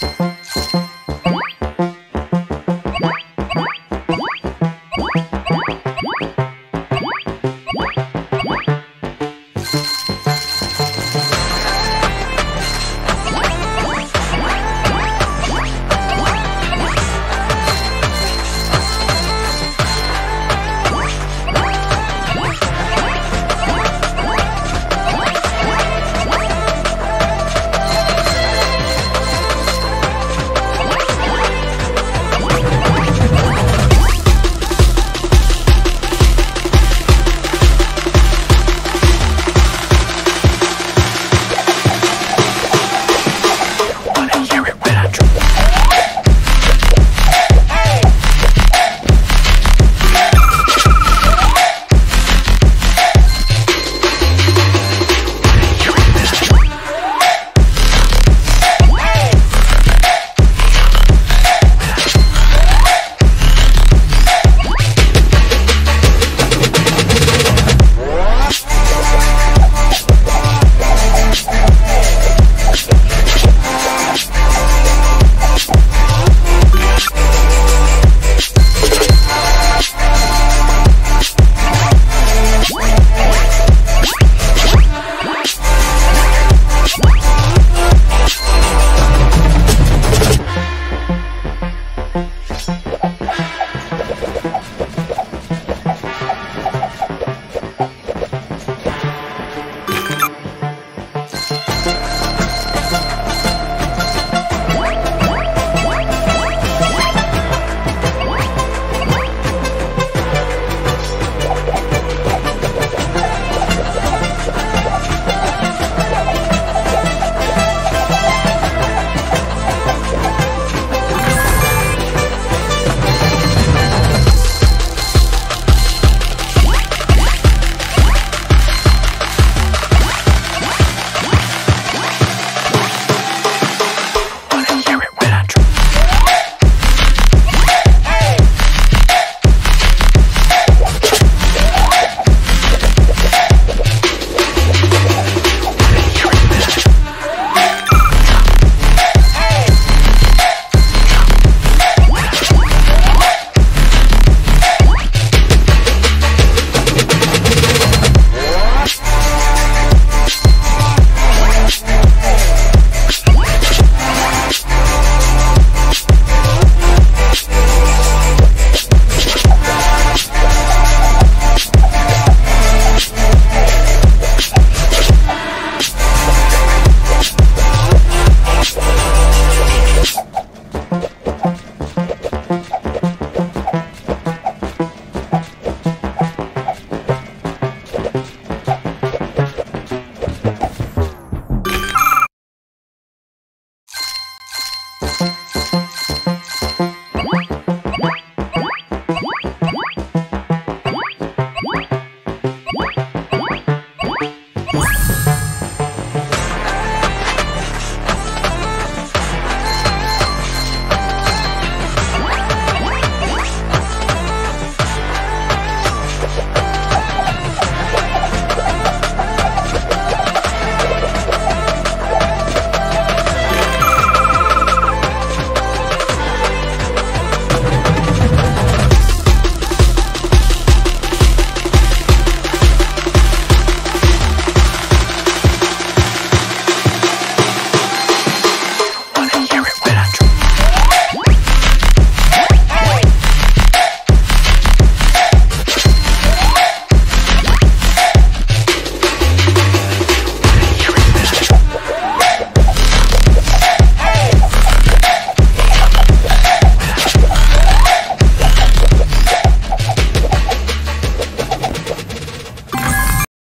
Thank